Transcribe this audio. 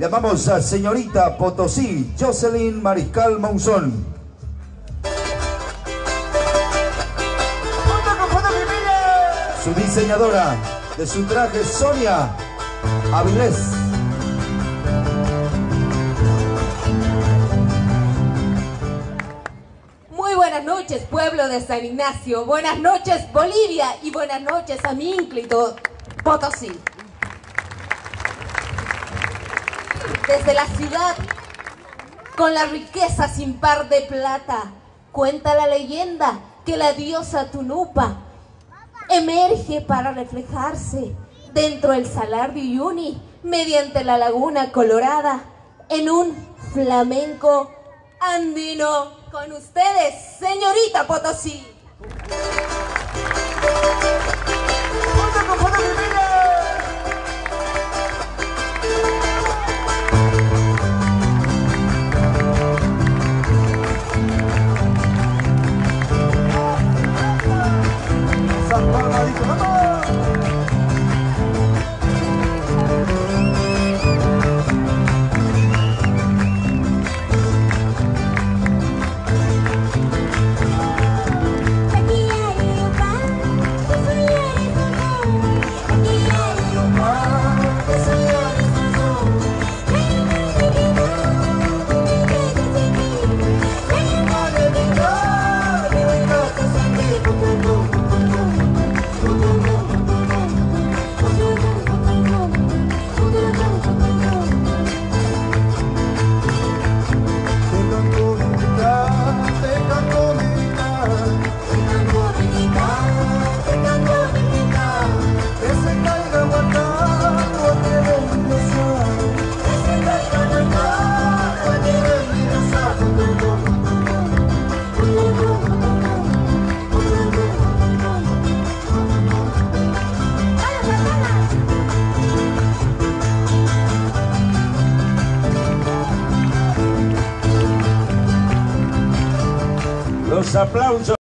Llamamos a señorita Potosí, Jocelyn Mariscal Monzón. Su diseñadora de su traje, Sonia Avilés. Muy buenas noches, pueblo de San Ignacio. Buenas noches, Bolivia. Y buenas noches a mi ínclito Potosí. Desde la ciudad, con la riqueza sin par de plata, cuenta la leyenda que la diosa Tunupa emerge para reflejarse dentro del salar de Uyuni mediante la laguna colorada en un flamenco andino con ustedes, señorita Potosí. Vamos, 了 Os aplausos.